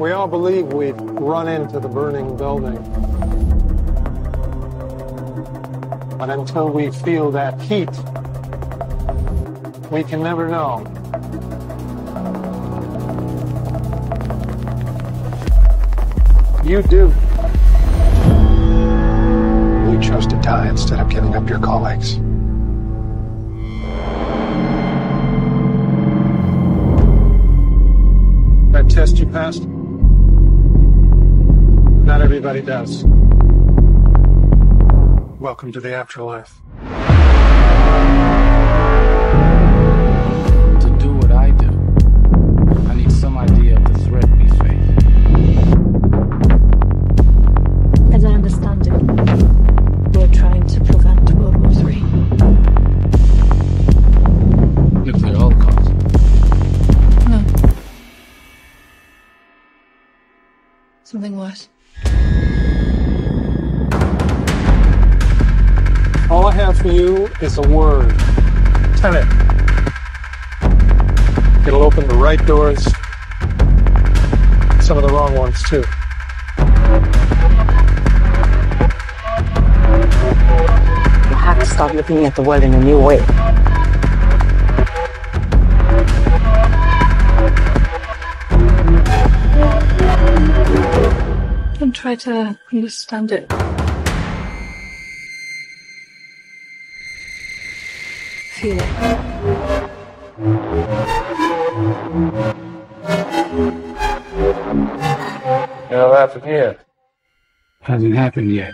We all believe we've run into the burning building. But until we feel that heat, we can never know. You do. You chose to die instead of giving up your colleagues. That test you passed? Not everybody does. Welcome to the afterlife. To do what I do, I need some idea of the threat we face. As I understand it, we're trying to prevent World War III. Nuclear holocaust. No. Something worse. All I have for you is a word. Tenet. It'll open the right doors, some of the wrong ones too. You have to start looking at the world in a new way. Try to understand it. Feel it. You know, happened yet. Hasn't happened yet.